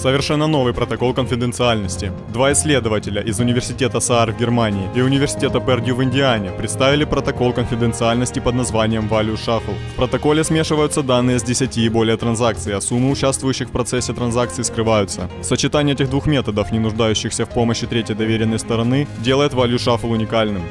Совершенно новый протокол конфиденциальности. Два исследователя из Университета Саар в Германии и Университета Пердью в Индиане представили протокол конфиденциальности под названием Value Shuffle. В протоколе смешиваются данные с 10 и более транзакций, а суммы участвующих в процессе транзакций скрываются. Сочетание этих двух методов, не нуждающихся в помощи третьей доверенной стороны, делает Value Shuffle уникальным.